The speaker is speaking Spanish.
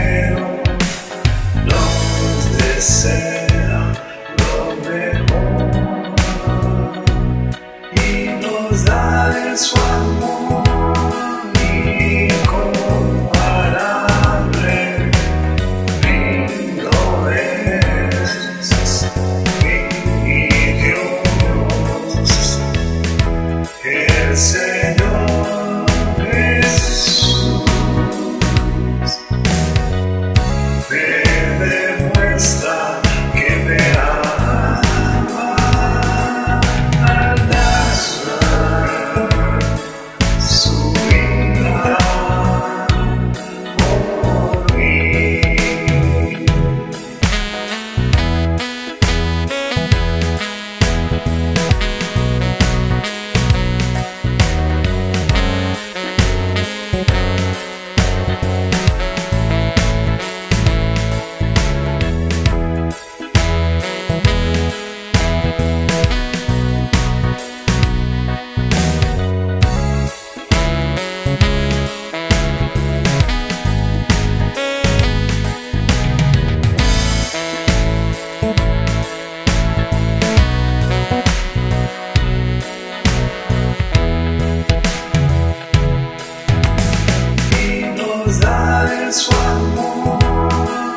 veo, nos desea lo mejor y nos da de su amor incomparable. Lindo es mi Dios, que se There is one more.